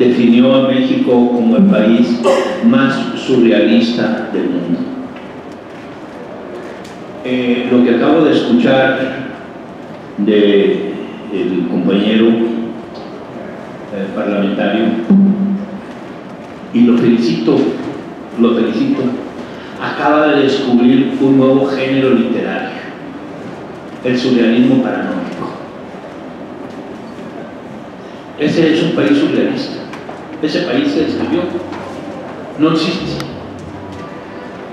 definió a México como el país más surrealista del mundo. Eh, lo que acabo de escuchar del compañero eh, parlamentario, y lo felicito, lo felicito, acaba de descubrir un nuevo género literario, el surrealismo paranoico. Ese es un país surrealista. Ese país se describió. No existe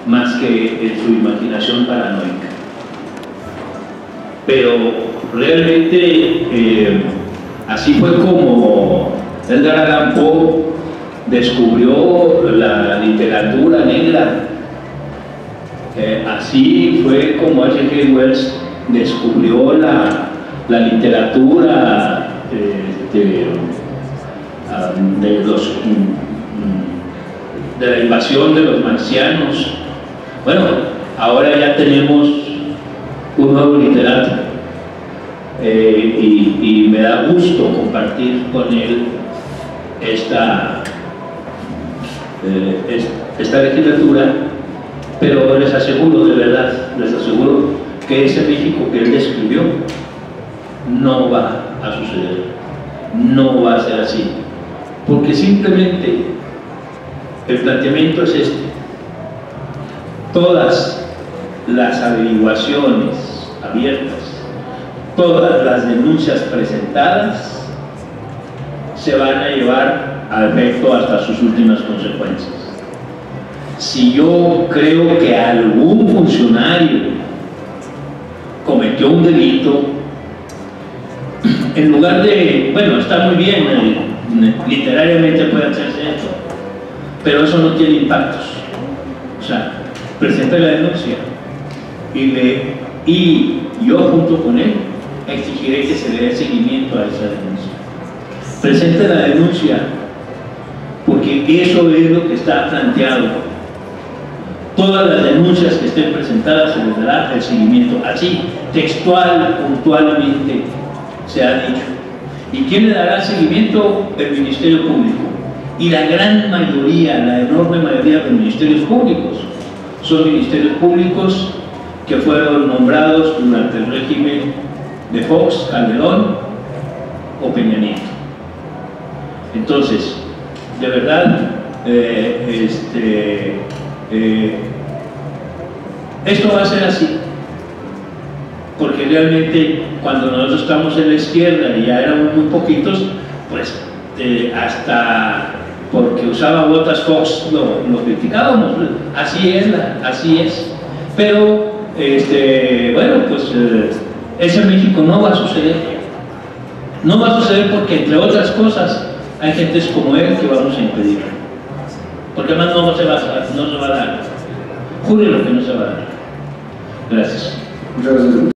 más que en su imaginación paranoica. Pero realmente eh, así fue como Edgar Allan Poe descubrió la literatura negra. Eh, así fue como H.G. Wells descubrió la, la literatura este, um, de, los, mm, de la invasión de los marcianos. Bueno, ahora ya tenemos un nuevo literato eh, y, me da gusto compartir con él esta, eh, esta legislatura, pero les aseguro, de verdad, les aseguro que ese México que él describió no va a suceder. No va a ser así. Porque simplemente el planteamiento es este. Todas las averiguaciones abiertas, todas las denuncias presentadas se van a llevar a efecto hasta sus últimas consecuencias. Si yo creo que algún funcionario cometió un delito, en lugar de, bueno, está muy bien, eh, literariamente puede hacerse eso, pero eso no tiene impactos. O sea, presenta la denuncia y, le, y yo junto con él exigiré que se le dé seguimiento a esa denuncia. Presente la denuncia porque eso es lo que está planteado. Todas las denuncias que estén presentadas se les dará el seguimiento. Así, textual, puntualmente, se ha dicho. ¿Y quién le dará seguimiento? El Ministerio Público. Y la gran mayoría, la enorme mayoría de los ministerios públicos son ministerios públicos que fueron nombrados durante el régimen de Fox, Calderón o Peña Nieto. Entonces, de verdad, eh, este, eh, esto va a ser así porque realmente cuando nosotros estamos en la izquierda y ya éramos muy poquitos, pues eh, hasta porque usaba botas Fox lo, criticábamos, así es, así es. Pero, este, bueno, pues eh, ese México no va a suceder. No va a suceder porque, entre otras cosas, hay gentes como él que vamos a impedir. Porque más no se va a, no se va a dar. Jure lo que no se va a dar. Gracias. Muchas gracias.